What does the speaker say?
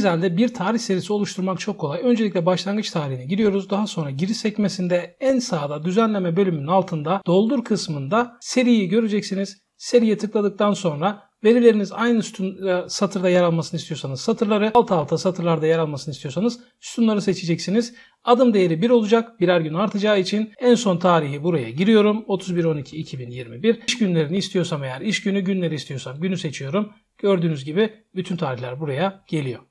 Excel'de bir tarih serisi oluşturmak çok kolay. Öncelikle başlangıç tarihine giriyoruz. Daha sonra giriş sekmesinde en sağda düzenleme bölümünün altında doldur kısmında seriyi göreceksiniz. Seriye tıkladıktan sonra verileriniz aynı sütun, e, satırda yer almasını istiyorsanız satırları, alt alta satırlarda yer almasını istiyorsanız sütunları seçeceksiniz. Adım değeri 1 olacak. Birer gün artacağı için en son tarihi buraya giriyorum. 31.12.2021. İş günlerini istiyorsam eğer iş günü, günleri istiyorsam günü seçiyorum. Gördüğünüz gibi bütün tarihler buraya geliyor.